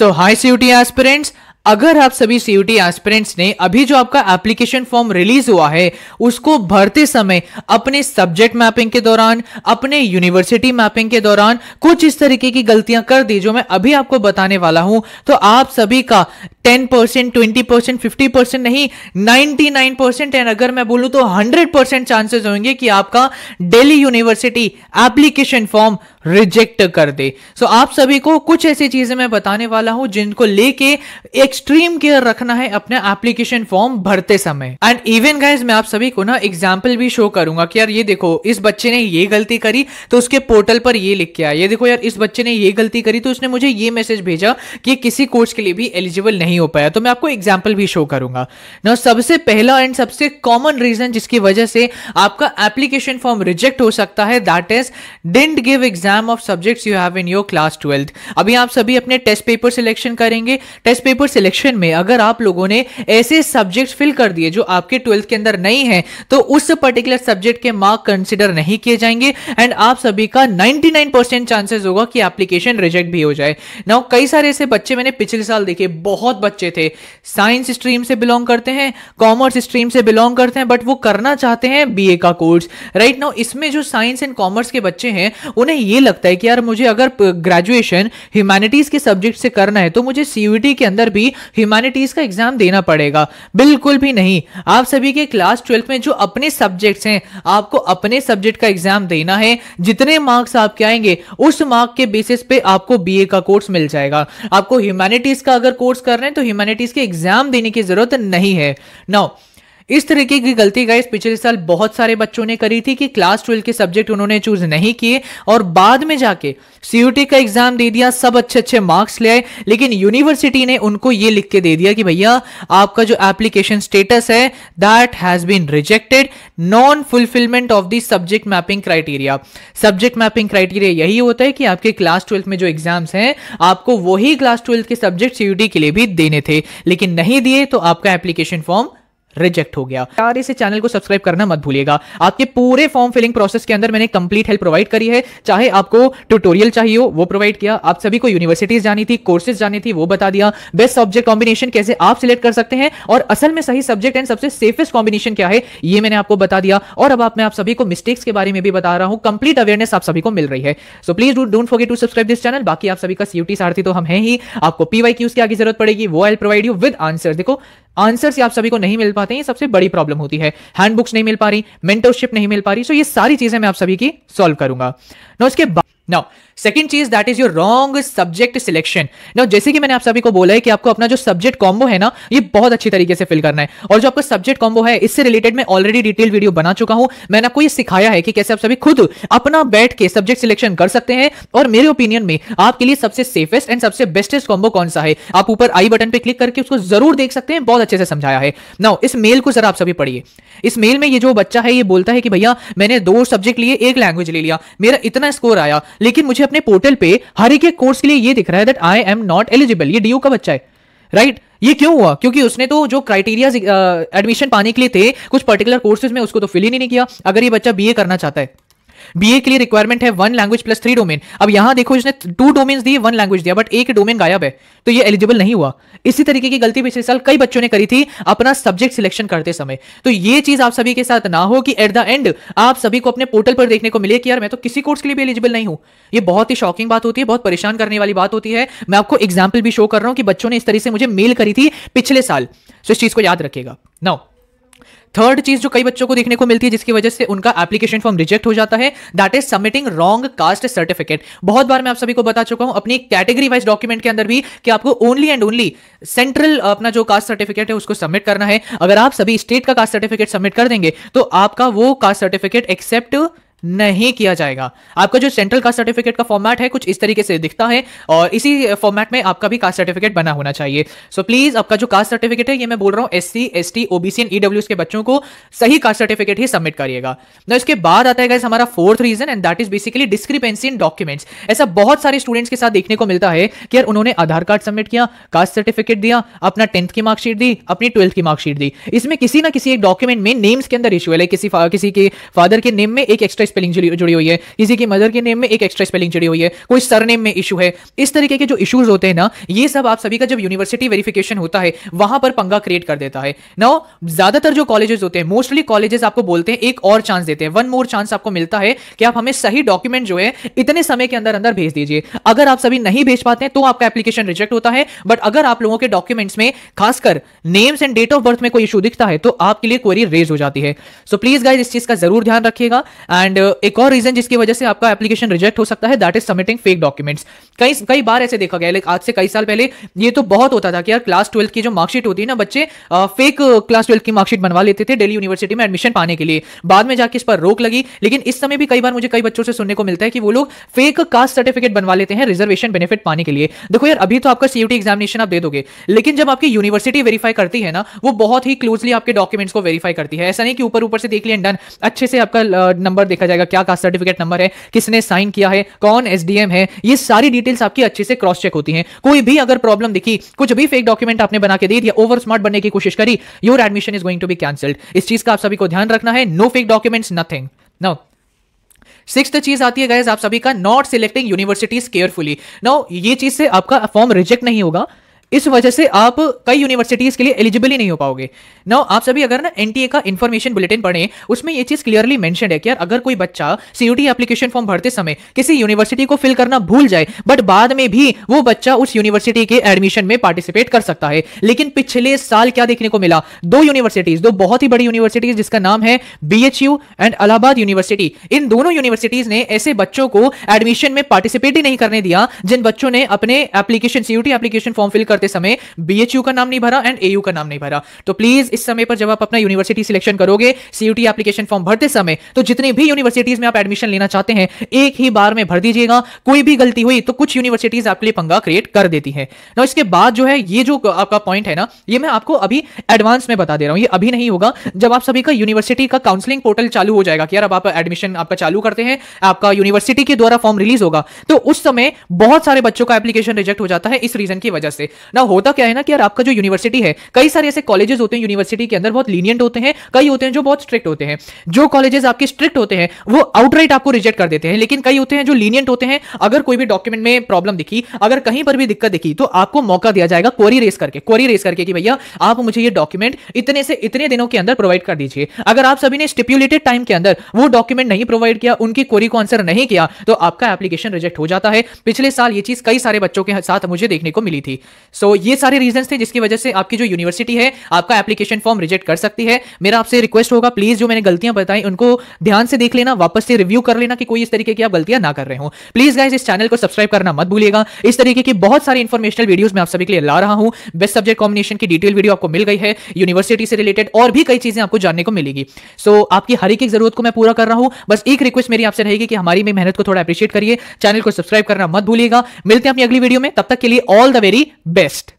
सो high सी aspirants अगर आप सभी सीयूटी एस्पिरेंट्स ने अभी जो आपका एप्लीकेशन फॉर्म रिलीज़ हुआ है, उसको भरते समय अपने सब्जेक्ट मैपिंग के दौरान, अपने यूनिवर्सिटी मैपिंग के दौरान कुछ इस तरीके की गलतियाँ कर दी जो मैं अभी आपको बताने वाला हूँ तो आप सभी का ten percent twenty percent fifty percent नहीं नाइनटी नाइन परसेंट एंड अगर मैं बोलूँ तो हंड्रेड परसेंट चांसेस होंगे कि आपका Delhi university application form reject कर दे। सो so, आप सभी को कुछ ऐसी चीज़ें मैं बताने वाला हूँ जिनको लेके एक्सट्रीम केयर रखना है अपने एप्लीकेशन फॉर्म भरते समय। एंड इवन गाइज़ मैं आप सभी को ना एग्ज़ाम्पल भी शो करूँगा कि यार ये देखो इस बच्चे ने ये गलती करी तो उसके पोर्टल पर ये लिख के आया। ये देखो यार इस बच्चे ने ये गलती करी तो उसने मुझे ये मैसेज भेजा कि किसी कोर्स के लिए भी एलिजिबल नहीं हो पाया तो मैं आपको एग्ज़ाम्पल भी शो करूँगा। ना सबसे पहला एंड सबसे कॉमन रीजन जिसकी वजह से आपका एप्लीकेशन फॉर्म रिजेक्ट हो सकता है that is didn't give exam of subjects you have in your class twelfth अभी आप सभी अपने टेस्ट पेपर सिलेक्शन करेंगे। टेस्ट पेपर सिलेक्शन में अगर आप लोगों ने ऐसे सब्जेक्ट फिल कर दिए जो आपके ट्वेल्थ के अंदर नहीं है तो उस पर्टिकुलर सब्जेक्ट के मार्क कंसिडर नहीं किए जाएँगे एंड आप सभी का 99% चांसेस होगा कि एप्लीकेशन रिजेक्ट भी हो जाए। नाउ कई सारे ऐसे बच्चे मैंने पिछले साल देखे, बहुत बच्चे थे। साइंस स्ट्रीम से बिलोंग करते हैं कॉमर्स स्ट्रीम से बिलोंग करते हैं बट वो करना चाहते हैं बीए का कोर्स राइट नाउ इसमें जो साइंस एंड कॉमर्स के बच्चे हैं, उन्हें ये लगता है कि यार मुझे अगर ग्रेजुएशन ह्यूमैनिटीज के सब्जेक्ट से करना है तो मुझे सीयूटी के अंदर भी ह्यूमैनिटीज का एग्ज़ाम देना पड़ेगा। बिल्कुल भी नहीं। आप सभी के क्लास ट्वेल्थ में जो अपने सब्जेक्ट्स हैं, आपको अपने सब्जेक्ट का एग्ज़ाम देना है। जितने मार्क्स आपके आएँगे, उस मार्क के बेसिस पे आपको बीए का कोर्स मिल जाएगा। आपको ह्यूमैनिटीज का अगर कोर्स करना रहे हैं तो ह्यूमैनिटीज के एग्ज़ाम देने की ज़रूरत नहीं है। नाउ इस तरीके की गलती गाइस पिछले साल बहुत सारे बच्चों ने करी थी कि क्लास ट्वेल्व के सब्जेक्ट उन्होंने चूज़ नहीं किए और बाद में जाके सीयूटी का एग्ज़ाम दे दिया, सब अच्छे अच्छे मार्क्स ले आए, लेकिन यूनिवर्सिटी ने उनको ये लिख के दे दिया कि भैया, आपका जो एप्लीकेशन स्टेटस है that has been rejected non fulfilment of the subject mapping criteria subject mapping criteria यही होता है कि आपके क्लास ट्वेल्थ में जो एग्ज़ाम्स हैं, आपको वही क्लास ट्वेल्थ के सब्जेक्ट सीयूटी के लिए भी देने थे, लेकिन नहीं दिए तो आपका एप्लीकेशन फॉर्म रिजेक्ट हो गया। यार, इसे चैनल को सब्सक्राइब करना मत भूलिएगा। आपके पूरे फॉर्म फिलिंग प्रोसेस के अंदर मैंने कंप्लीट हेल्प प्रोवाइड करी है। चाहे आपको ट्यूटोरियल चाहिए हो, वो प्रोवाइड किया। आप सभी को यूनिवर्सिटीज जानी थी कोर्सेज जानी थी, वो बता दिया। बेस्ट सब्जेक्ट कॉम्बिनेशन कैसे आप सिलेक्ट कर सकते हैं और असल में सही सब्जेक्ट एंड सबसे सेफेस्ट कॉम्बिनेशन क्या है, ये मैंने आपको बता दिया। और अब आप, मैं आप सभी को मिस्टेक्स के बारे में भी बता रहा हूँ। कंप्लीट अवेयरनेस आप सभी को मिल रही है। So please do don't forget to subscribe this channel बाकी आप सभी का सीयूटी सारथी तो हम हैं ही। आपको पीवाई की आगे ज़रूरत पड़ेगी। वो I provide you with answer देखो आंसर आप सभी को नहीं मिल पाते हैं सबसे बड़ी प्रॉब्लम होती है। हैंडबुक्स नहीं मिल पा रही, मेंटरशिप नहीं मिल पा रही सो ये सारी चीज़ें मैं आप सभी की सॉल्व करूँगा। ना उसके बाद now second cheese that is your wrong subject selection now जैसे कि मैंने आप सभी को बोला है कि आपको अपना जो सब्जेक्ट कॉम्बो है ना, ये बहुत अच्छी तरीके से फिल करना है। और जो आपका सब्जेक्ट कॉम्बो है, इससे रिलेटेड मैं ऑलरेडी डिटेल वीडियो बना चुका हूँ। मैंने आपको ये सिखाया है कि कैसे आप सभी खुद अपना बैठ के सब्जेक्ट सिलेक्शन कर सकते हैं। और मेरे ओपिनियन में, आपके लिए सबसे सेफेस्ट एंड सबसे बेस्टेस्ट कॉम्बो कौन सा है? आप ऊपर आई बटन पर क्लिक करके उसको ज़रूर देख सकते हैं। बहुत अच्छे से समझाया है। नाउ इस मेल को जरा आप सभी पढ़िए। इस मेल में ये जो बच्चा है, ये बोलता है कि भैया, मैंने दो सब्जेक्ट लिए, एक लैंग्वेज ले लिया। मेरा इतना स्कोर आया, लेकिन मुझे अपने पोर्टल पे हर एक कोर्स के लिए ये दिख रहा है that I am not eligible ये डीयू का बच्चा है राइट right? ये क्यों हुआ? क्योंकि उसने तो जो क्राइटेरिया एडमिशन पाने के लिए थे, कुछ पर्टिकुलर कोर्सेज में उसको तो फिल ही नहीं किया। अगर ये बच्चा बीए करना चाहता है बीए के लिए रिक्वायरमेंट है one language plus three domain अब यहाँ देखो इसने टू डोमेन दिए वन लैंग्वेज दिया बट एक डोमेन गायब है। तो ये एलिजिबल नहीं हुआ। इसी तरीके की गलती पिछले साल कई बच्चों ने करी थी अपना सब्जेक्ट सिलेक्शन करते समय। तो ये चीज़ आप सभी के साथ ना हो कि एट द एंड आप सभी को अपने पोर्टल पर देखने को मिले कि यार मैं तो किसी कोर्स के लिए भी एलिजिबल नहीं हूँ। ये बहुत ही शॉकिंग बात होती है, बहुत परेशान करने वाली बात होती है। मैं आपको एग्ज़ाम्पल भी शो कर रहा हूँ कि बच्चों ने इस तरीके से मुझे मेल करी थी पिछले साल। तो इस चीज़ को याद रखिएगा। नाउ थर्ड चीज़ जो कई बच्चों को देखने को मिलती है, जिसकी वजह से उनका एप्लीकेशन फॉर्म रिजेक्ट हो जाता है that is submitting wrong caste certificate बहुत बार मैं आप सभी को बता चुका हूँ, अपनी कैटेगरी वाइज डॉक्यूमेंट के अंदर भी कि आपको ओनली एंड ओनली सेंट्रल अपना जो कास्ट सर्टिफिकेट है, उसको सबमिट करना है। अगर आप सभी स्टेट का कास्ट सर्टिफिकेट सबमिट कर देंगे तो आपका वो कास्ट सर्टिफिकेट एक्सेप्ट नहीं किया जाएगा। आपका जो सेंट्रल कास्ट सर्टिफिकेट का फॉर्मेट है, कुछ इस तरीके से दिखता है और इसी फॉर्मेट में आपका भी कास्ट सर्टिफिकेट बना होना चाहिए। सो so प्लीज़ आपका जो कास्ट सर्टिफिकेट है, ये मैं बोल रहा हूँ S C S T OBC and EW के बच्चों को सही कास्ट सर्टिफिकेट ही सबमिट करिएगा। ना इसके बाद आता है हमारा fourth reason and that is basically discrepancy in documents ऐसा बहुत सारे स्टूडेंट्स के साथ देखने को मिलता है कि यार उन्होंने आधार कार्ड सबमिट किया कास्ट सर्टिफिकेट दिया, अपना टेंथ की मार्कशीट दी, अपनी ट्वेल्थ की मार्कशीट दी। इसमें किसी ना किसी एक डॉक्यूमेंट में नेम्स के अंदर इशू है। किसी किसी के फादर के नेम में एक एक्स्ट्रा स्पेलिंग जुड़ी हुई है। किसी की मदर के नेम में एक एक्स्ट्रा स्पेलिंग जुड़ी हुई है। कोई सरनेम में इशू है। इस तरीके के जो इश्यूज़ होते हैं ना, ये सब आप सभी का जब यूनिवर्सिटी वेरिफिकेशन होता है, वहाँ पर पंगा क्रिएट कर देता है। ना ज़्यादातर जो कॉलेजेस होते हैं मोस्टली कॉलेजेस आपको बोलते हैं, एक और चांस देते हैं। वन मोर चांस आपको मिलता है कि आप हमें सही डॉक्यूमेंट जो है, इतने समय के अंदर अंदर भेज दीजिए। अगर आप सभी नहीं भेज पाते हैं तो आपका एप्लीकेशन रिजेक्ट होता है। बट अगर आप लोगों के डॉक्यूमेंट्स में, खासकर names and date of birth में कोई इशू दिखता है तो आपके लिए क्वेरी रेज हो जाती है। सो प्लीज़ गाइज़ इस चीज़ का ज़रूर ध्यान रखिएगा। एंड एक और रीजन जिसकी वजह से आपका एप्लीकेशन रिजेक्ट हो सकता है that is submitting fake documents कई कई बार ऐसे देखा गया आज से कई साल पहले ये तो बहुत होता था कि यार क्लास ट्वेल्थ की जो मार्कशीट होती है ना, बच्चे फेक क्लास ट्वेल्थ की मार्कशीट बनवा लेते थे दिल्ली यूनिवर्सिटी में एडमिशन पाने के लिए. बाद में जाके इस पर रोक लगी, लेकिन इस समय भी कई बार मुझे कई बच्चों से सुनने को मिलता है कि वो लोग फेक कास्ट सर्टिफिकेट बनवा लेते हैं रिजर्वेशन बेनिफिट पाने के लिए. देखो यार, अभी तो आपका सीयूटी एग्जामिनेशन आप दे दोगे, लेकिन जब आपकी यूनिवर्सिटी वेरीफाई करती है ना, वो बहुत ही क्लोजली आपके डॉक्यूमेंट्स को वेरीफाई करती है. ऐसा नहीं कि ऊपर ऊपर से देख लिया डन अच्छे से आपका नंबर देखा जाएगा, क्या कास्ट सर्टिफिकेट नंबर है, किसने साइन किया है, कौन एसडीएम है, ये सारी डिटेल्स आपकी अच्छे से क्रॉस चेक होती है। कोई भी अगर प्रॉब्लम दिखी, कुछ भी फेक डॉक्यूमेंट आपने बना के दे दिया ओवर स्मार्ट बनने की कोशिश करी your admission is going to be cancelled इस चीज़ का आप सभी को ध्यान रखना है no fake documents nothing no six चीज़ आती है गाइज़ आप सभी का not selecting universities carefully no ये चीज़ से आपका फॉर्म रिजेक्ट नहीं होगा। इस वजह से आप कई यूनिवर्सिटीज के लिए एलिजिबल ही नहीं हो पाओगे। ना आप सभी अगर ना एनटीए का इन्फॉर्मेशन बुलेटिन पढ़ें, उसमें ये चीज़ क्लियरली मेंशन है कि यार, अगर कोई बच्चा सीयूटी एप्लीकेशन फॉर्म भरते समय किसी यूनिवर्सिटी को फिल करना भूल जाए बट बाद में भी वो बच्चा उस यूनिवर्सिटी के एडमिशन में पार्टिसिपेट कर सकता है। लेकिन पिछले साल क्या देखने को मिला? दो यूनिवर्सिटीज दो बहुत ही बड़ी यूनिवर्सिटीज जिसका नाम है बीएचयू एंड अलाहाबाद यूनिवर्सिटी इन दोनों यूनिवर्सिटीज ने ऐसे बच्चों को एडमिशन में पार्टिसिपेट ही नहीं करने दिया, जिन बच्चों ने अपने application CUET application form fill कर करते समय बीएचयू का नाम नहीं भरा एंड एयू का नाम नहीं भरा। तो प्लीज़ इस समय पर जब आप अपना यूनिवर्सिटी सिलेक्शन करोगे सीयूटी एप्लीकेशन फॉर्म भरते समय तो जितनी भी यूनिवर्सिटीज में आप एडमिशन लेना चाहते हैं, एक ही बार में भर दीजिएगा। कोई भी गलती हुई तो कुछ यूनिवर्सिटीज आपके लिए पंगा क्रिएट कर देती है। ना इसके बाद जो है, ये जो आपका पॉइंट है ना, ये मैं आपको अभी एडवांस में बता दे रहा हूँ। ये अभी नहीं होगा। जब आप सभी का यूनिवर्सिटी का काउंसलिंग पोर्टल चालू हो जाएगा कि यार अब आप एडमिशन आपका चालू करते हैं, आपका यूनिवर्सिटी के द्वारा फॉर्म रिलीज़ होगा तो उस समय बहुत सारे बच्चों का एप्लीकेशन रिजेक्ट हो जाता है इस रीजन की वजह से। ना होता क्या है ना कि यार आपका जो यूनिवर्सिटी है, कई सारे ऐसे कॉलेजेस होते हैं यूनिवर्सिटी के अंदर, बहुत लीनियंट होते हैं, कई होते हैं जो बहुत स्ट्रिक्ट होते हैं। जो कॉलेजेस आपके स्ट्रिक्ट होते हैं, वो आउटराइट आपको रिजेक्ट कर देते हैं, लेकिन कई होते हैं जो लीनियंट होते हैं, अगर कोई भी डॉक्यूमेंट में प्रॉब्लम दिखी, अगर कहीं पर भी दिक्कत दिखी तो आपको मौका दिया जाएगा क्वेरी रेस करके क्वेरी रेस करके कि भैया, आप मुझे ये डॉक्यूमेंट इतने से इतने दिनों के अंदर प्रोवाइड कर दीजिए। अगर आप सभी ने स्टिप्यूलेटेड टाइम के अंदर वो डॉक्यूमेंट नहीं प्रोवाइड किया, उनकी क्वेरी को आंसर नहीं किया तो आपका एप्लीकेशन रिजेक्ट हो जाता है। पिछले साल ये चीज़ कई सारे बच्चों के साथ मुझे देखने को मिली थी। सो so, ये सारे रीजन थे जिसकी वजह से आपकी जो यूनिवर्सिटी है आपका एप्लीकेशन फॉर्म रिजेक्ट कर सकती है। मेरा आपसे रिक्वेस्ट होगा प्लीज़ जो मैंने गलतियाँ बताई उनको ध्यान से देख लेना वापस से रिव्यू कर लेना कि कोई इस तरीके की आप गलतियाँ ना कर रहे हो। प्लीज़ गाइज़ इस चैनल को सब्सक्राइब करना मत भूलिएगा। इस तरीके की बहुत सारी इन्फॉर्मेशनल वीडियोज़ मैं आप सभी के लिए ला रहा हूँ। बेस्ट सब्जेक्ट कॉम्बिनेशन की डिटेल वीडियो आपको मिल गई है यूनिवर्सिटी से रिलेटेड और भी कई चीज़ें आपको जानने को मिलेगी। सो so, आपकी हर एक ज़रूरत को मैं पूरा कर रहा हूँ। बस एक रिक्वेस्ट मेरी आपसे रहेगी कि हमारी में मेहनत को थोड़ा अप्रिशिएट करिए। चैनल को सब्सक्राइब करना मत भूलिएगा। मिलते हैं अपनी अगली वीडियो में। तब तक के लिए all the very best test